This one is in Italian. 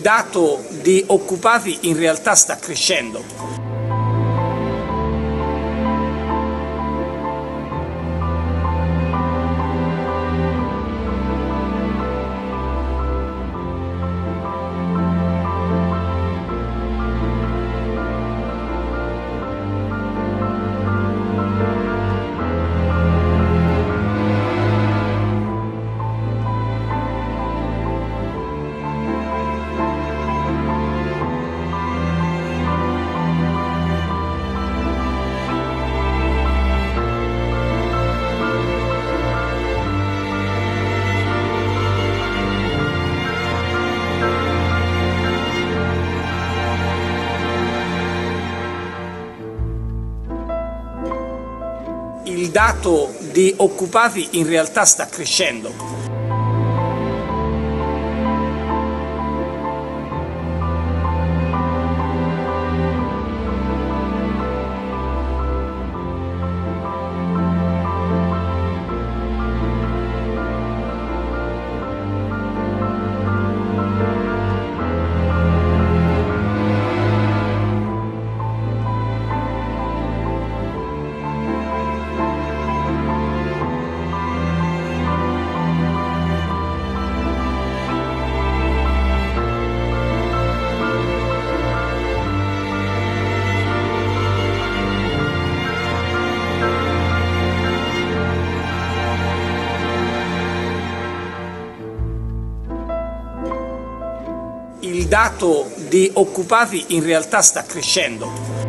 dato di occupati in realtà sta crescendo. Il dato di occupati in realtà sta crescendo. Il dato di occupati in realtà sta crescendo.